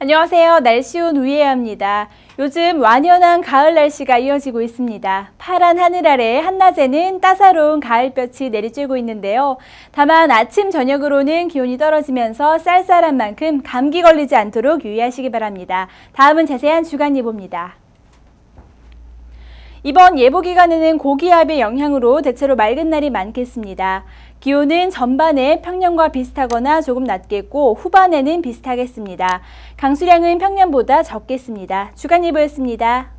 안녕하세요. 날씨온 우예아입니다. 요즘 완연한 가을 날씨가 이어지고 있습니다. 파란 하늘 아래 한낮에는 따사로운 가을볕이 내리쬐고 있는데요. 다만 아침 저녁으로는 기온이 떨어지면서 쌀쌀한 만큼 감기 걸리지 않도록 유의하시기 바랍니다. 다음은 자세한 주간 예보입니다. 이번 예보 기간에는 고기압의 영향으로 대체로 맑은 날이 많겠습니다. 기온은 전반에 평년과 비슷하거나 조금 낮겠고 후반에는 비슷하겠습니다. 강수량은 평년보다 적겠습니다. 주간 예보였습니다.